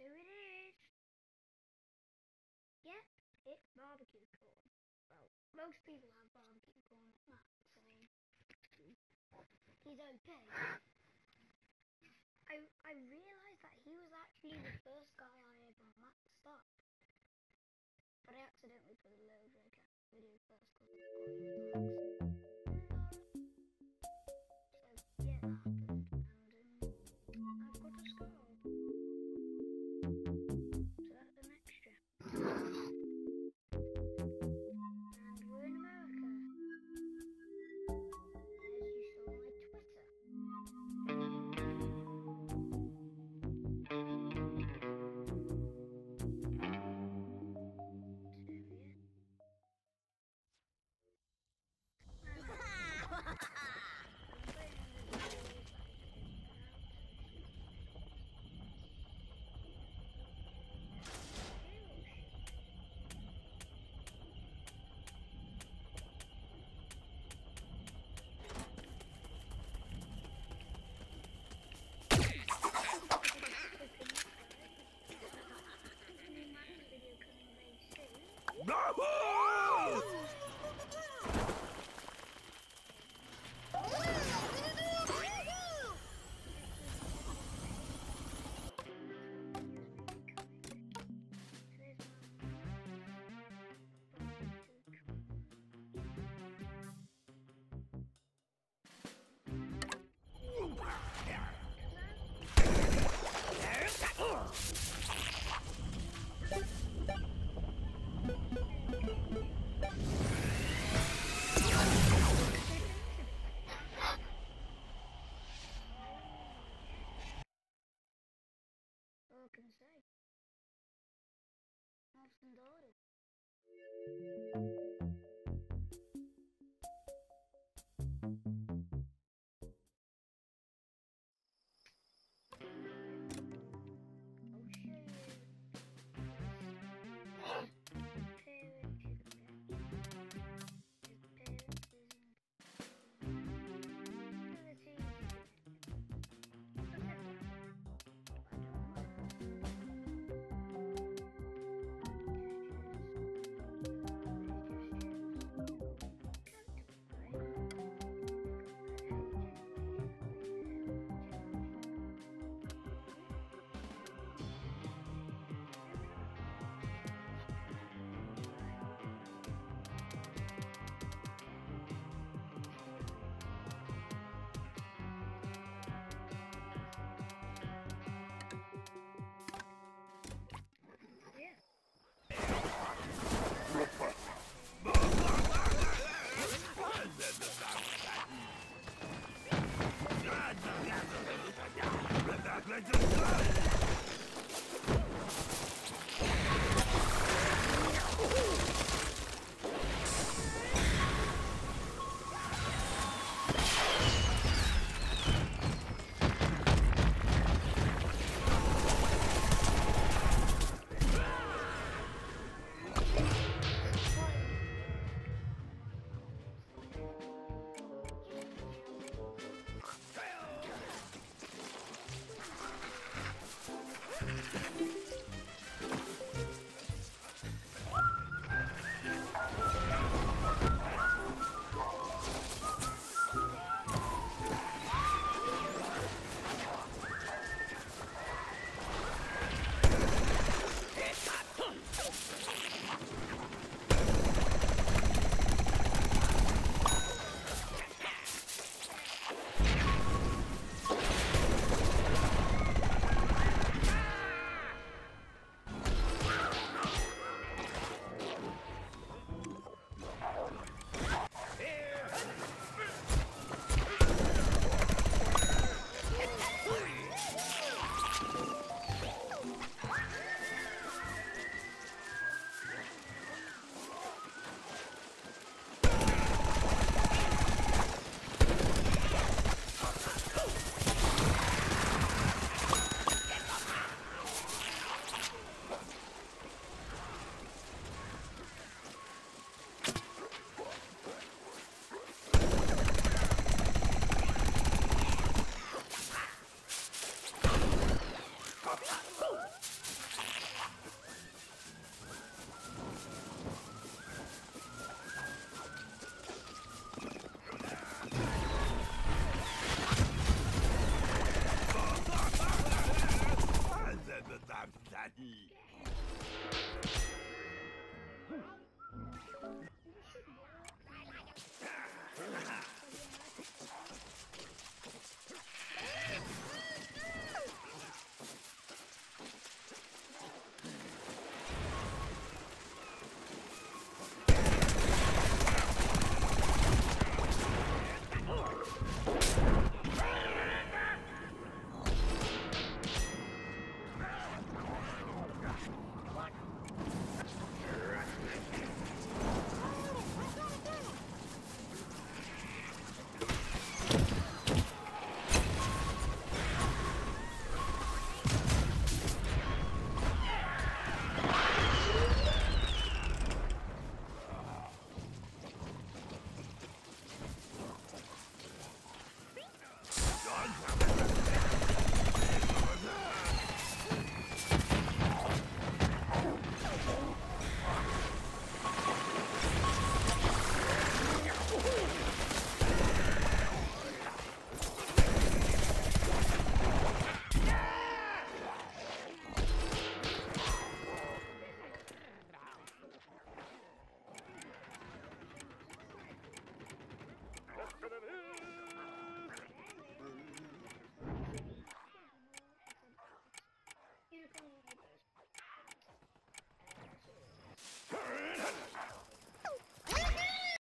who it is? Yep, it's barbecue corn. Well, most people have barbecue corn at that, so he's okay. I I realised that he was actually the first guy I ever maxed up. But I accidentally put a low Drake video first because What can I say? Mouse and out. 감사히.